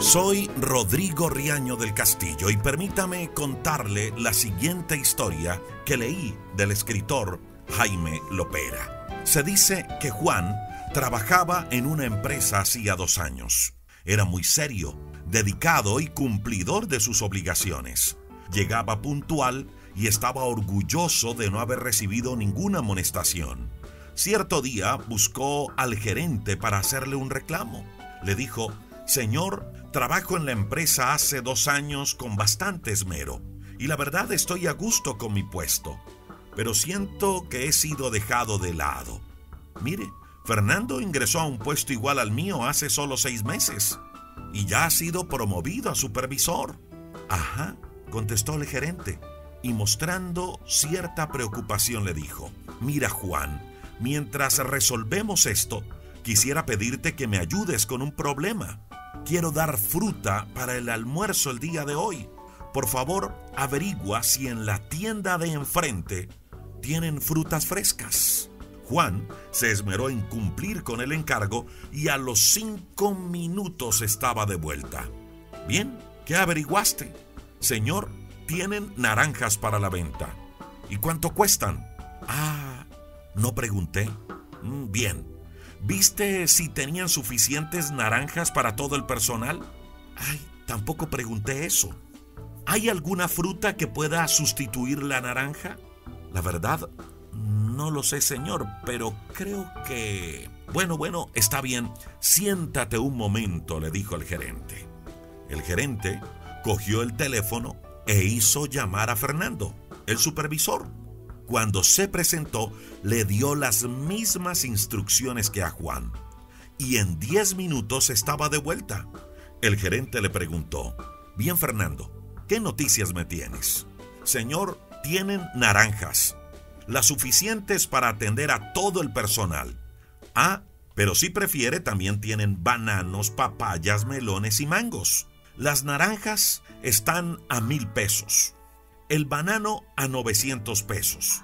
Soy Rodrigo Riaño del Castillo y permítame contarle la siguiente historia que leí del escritor Jaime Lopera. Se dice que Juan trabajaba en una empresa hacía dos años. Era muy serio, dedicado y cumplidor de sus obligaciones. Llegaba puntual y estaba orgulloso de no haber recibido ninguna amonestación. Cierto día buscó al gerente para hacerle un reclamo. Le dijo, Señor, trabajo en la empresa hace dos años con bastante esmero y la verdad estoy a gusto con mi puesto, pero siento que he sido dejado de lado. Mire, Fernando ingresó a un puesto igual al mío hace solo seis meses y ya ha sido promovido a supervisor. Ajá, contestó el gerente y mostrando cierta preocupación le dijo, mira Juan, mientras resolvemos esto, quisiera pedirte que me ayudes con un problema. Quiero dar fruta para el almuerzo el día de hoy. Por favor, averigua si en la tienda de enfrente tienen frutas frescas. Juan se esmeró en cumplir con el encargo y a los cinco minutos estaba de vuelta. Bien, ¿qué averiguaste? Señor, tienen naranjas para la venta. ¿Y cuánto cuestan? Ah, no pregunté. Mm, bien. ¿Viste si tenían suficientes naranjas para todo el personal? Ay, tampoco pregunté eso. ¿Hay alguna fruta que pueda sustituir la naranja? La verdad, no lo sé, señor, pero creo que... Bueno, bueno, está bien. Siéntate un momento, le dijo el gerente. El gerente cogió el teléfono e hizo llamar a Fernando, el supervisor. Cuando se presentó, le dio las mismas instrucciones que a Juan. Y en 10 minutos estaba de vuelta. El gerente le preguntó, Bien Fernando, ¿qué noticias me tienes? Señor, tienen naranjas, las suficientes para atender a todo el personal. Ah, pero si prefiere también tienen bananos, papayas, melones y mangos. Las naranjas están a mil pesos. El banano a 900 pesos.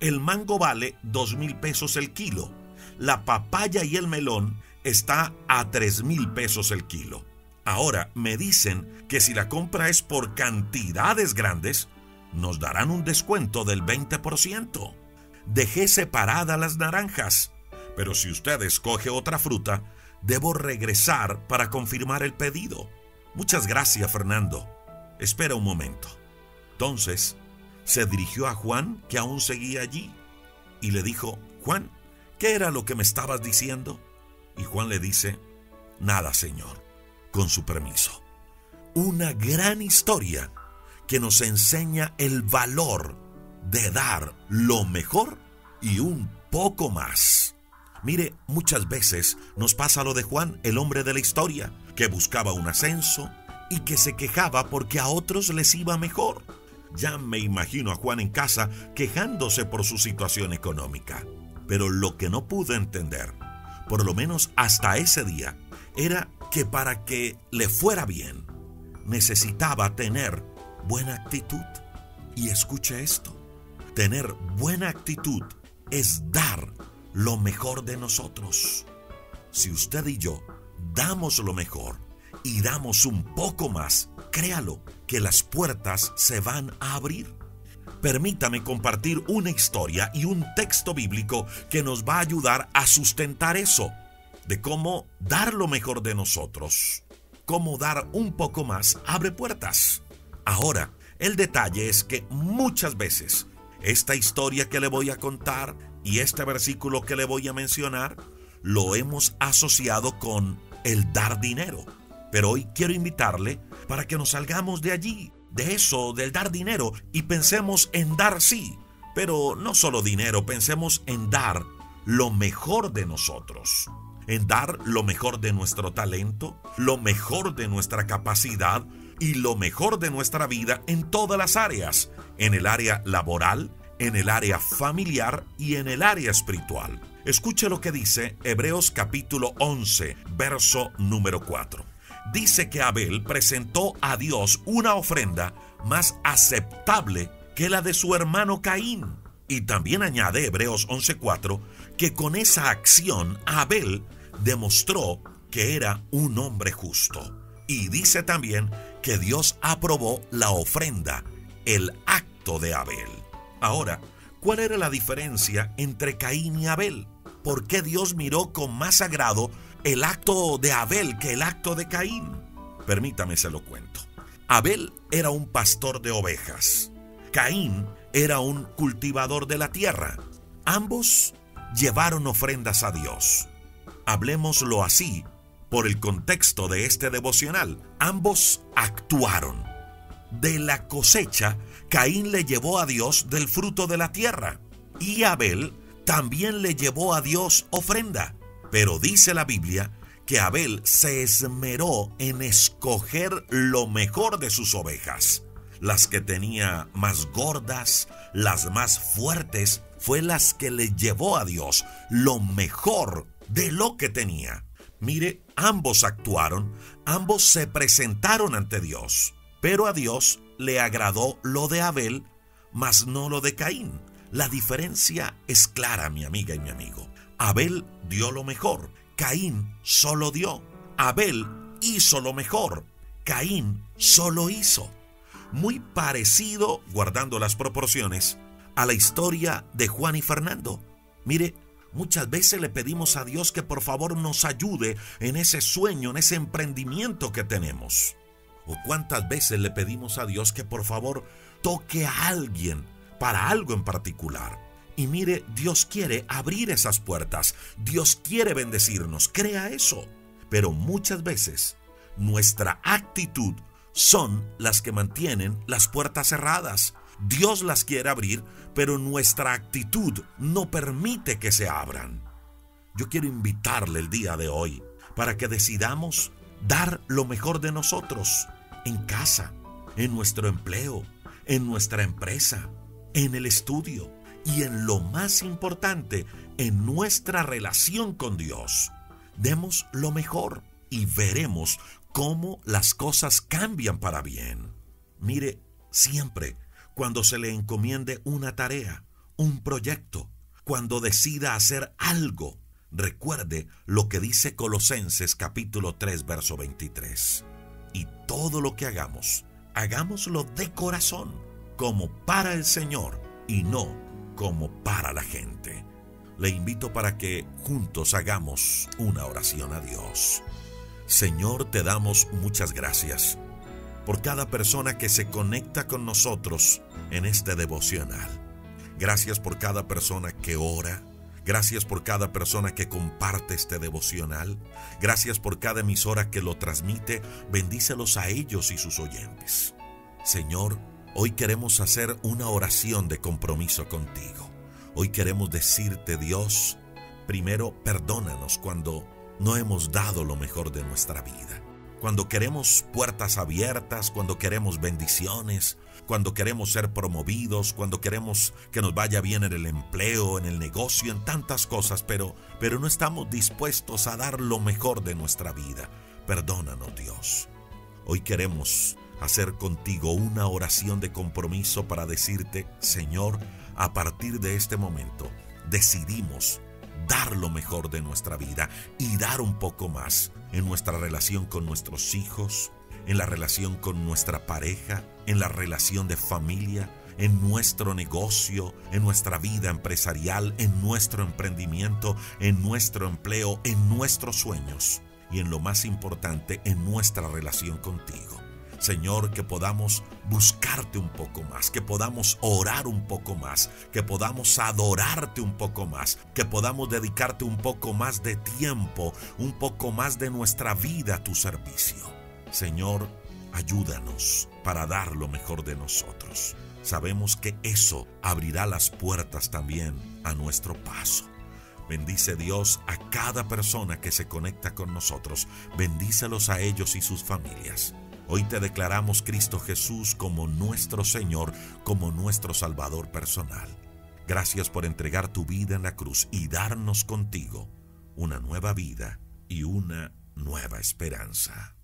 El mango vale dos mil pesos el kilo. La papaya y el melón está a tres mil pesos el kilo. Ahora me dicen que si la compra es por cantidades grandes, nos darán un descuento del 20%. Dejé separadas las naranjas, pero si usted escoge otra fruta, debo regresar para confirmar el pedido. Muchas gracias, Fernando. Espera un momento. Entonces, se dirigió a Juan, que aún seguía allí, y le dijo, Juan, ¿qué era lo que me estabas diciendo? Y Juan le dice, nada, señor, con su permiso. Una gran historia que nos enseña el valor de dar lo mejor y un poco más. Mire, muchas veces nos pasa lo de Juan, el hombre de la historia, que buscaba un ascenso y que se quejaba porque a otros les iba mejor. Ya me imagino a Juan en casa quejándose por su situación económica. Pero lo que no pudo entender, por lo menos hasta ese día, era que para que le fuera bien, necesitaba tener buena actitud. Y escuche esto, tener buena actitud es dar lo mejor de nosotros. Si usted y yo damos lo mejor y damos un poco más, créalo que las puertas se van a abrir. Permítame compartir una historia y un texto bíblico que nos va a ayudar a sustentar eso, de cómo dar lo mejor de nosotros, cómo dar un poco más abre puertas. Ahora, el detalle es que muchas veces esta historia que le voy a contar y este versículo que le voy a mencionar lo hemos asociado con el dar dinero. Pero hoy quiero invitarle para que nos salgamos de allí, de eso, del dar dinero, y pensemos en dar sí. Pero no solo dinero, pensemos en dar lo mejor de nosotros, en dar lo mejor de nuestro talento, lo mejor de nuestra capacidad y lo mejor de nuestra vida en todas las áreas, en el área laboral, en el área familiar y en el área espiritual. Escuche lo que dice Hebreos capítulo 11, verso número 4. Dice que Abel presentó a Dios una ofrenda más aceptable que la de su hermano Caín. Y también añade Hebreos 11:4 que con esa acción Abel demostró que era un hombre justo. Y dice también que Dios aprobó la ofrenda, el acto de Abel. Ahora, ¿cuál era la diferencia entre Caín y Abel? ¿Por qué Dios miró con más agrado el acto de Abel que el acto de Caín? Permítame se lo cuento. Abel era un pastor de ovejas. Caín era un cultivador de la tierra. Ambos llevaron ofrendas a Dios. Hablemoslo así por el contexto de este devocional. Ambos actuaron. De la cosecha, Caín le llevó a Dios del fruto de la tierra y Abel también le llevó a Dios ofrenda. Pero dice la Biblia que Abel se esmeró en escoger lo mejor de sus ovejas. Las que tenía más gordas, las más fuertes, fue las que le llevó a Dios lo mejor de lo que tenía. Mire, ambos actuaron, ambos se presentaron ante Dios, pero a Dios le agradó lo de Abel, mas no lo de Caín. La diferencia es clara, mi amiga y mi amigo. Abel dio lo mejor, Caín solo dio. Abel hizo lo mejor, Caín solo hizo. Muy parecido, guardando las proporciones, a la historia de Juan y Fernando. Mire, Muchas veces le pedimos a Dios que por favor nos ayude en ese sueño, en ese emprendimiento que tenemos. ¿O cuántas veces le pedimos a Dios que por favor toque a alguien para algo en particular? Y mire, Dios quiere abrir esas puertas, Dios quiere bendecirnos, crea eso. Pero muchas veces nuestra actitud son las que mantienen las puertas cerradas. Dios las quiere abrir, pero nuestra actitud no permite que se abran. Yo quiero invitarle el día de hoy para que decidamos dar lo mejor de nosotros en casa, en nuestro empleo, en nuestra empresa, en el estudio y en lo más importante, en nuestra relación con Dios. Demos lo mejor y veremos cómo las cosas cambian para bien. Mire, siempre cuando se le encomiende una tarea, un proyecto, cuando decida hacer algo, recuerde lo que dice Colosenses capítulo 3 verso 23. Y todo lo que hagamos, hagámoslo de corazón, como para el Señor y no como para la gente. Le invito para que juntos hagamos una oración a Dios. Señor, te damos muchas gracias por cada persona que se conecta con nosotros en este devocional. Gracias por cada persona que ora. Gracias por cada persona que comparte este devocional. Gracias por cada emisora que lo transmite. Bendícelos a ellos y sus oyentes. Señor, hoy queremos hacer una oración de compromiso contigo. Hoy queremos decirte, Dios, primero perdónanos cuando no hemos dado lo mejor de nuestra vida cuando queremos puertas abiertas, cuando queremos bendiciones, cuando queremos ser promovidos, cuando queremos que nos vaya bien en el empleo, en el negocio, en tantas cosas, pero, pero no estamos dispuestos a dar lo mejor de nuestra vida. Perdónanos Dios. Hoy queremos hacer contigo una oración de compromiso para decirte, Señor, a partir de este momento decidimos dar lo mejor de nuestra vida y dar un poco más en nuestra relación con nuestros hijos, en la relación con nuestra pareja, en la relación de familia, en nuestro negocio, en nuestra vida empresarial, en nuestro emprendimiento, en nuestro empleo, en nuestros sueños y en lo más importante, en nuestra relación contigo. Señor, que podamos buscarte un poco más, que podamos orar un poco más, que podamos adorarte un poco más, que podamos dedicarte un poco más de tiempo, un poco más de nuestra vida a tu servicio. Señor, ayúdanos para dar lo mejor de nosotros. Sabemos que eso abrirá las puertas también a nuestro paso. Bendice Dios a cada persona que se conecta con nosotros. Bendícelos a ellos y sus familias. Hoy te declaramos Cristo Jesús como nuestro Señor, como nuestro Salvador personal. Gracias por entregar tu vida en la cruz y darnos contigo una nueva vida y una nueva esperanza.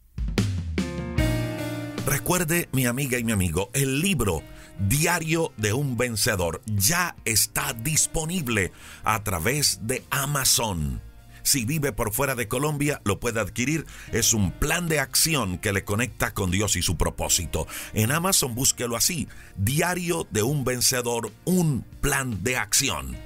Recuerde, mi amiga y mi amigo, el libro Diario de un Vencedor ya está disponible a través de Amazon. Si vive por fuera de Colombia, lo puede adquirir. Es un plan de acción que le conecta con Dios y su propósito. En Amazon búsquelo así. Diario de un vencedor, un plan de acción.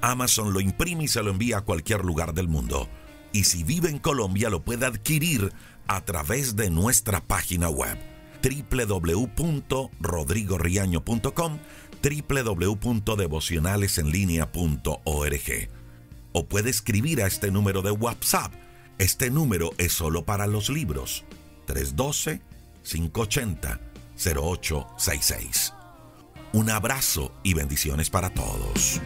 Amazon lo imprime y se lo envía a cualquier lugar del mundo. Y si vive en Colombia, lo puede adquirir a través de nuestra página web www.rodrigoriaño.com www.devocionalesenlinea.org o puede escribir a este número de WhatsApp. Este número es solo para los libros. 312-580-0866. Un abrazo y bendiciones para todos.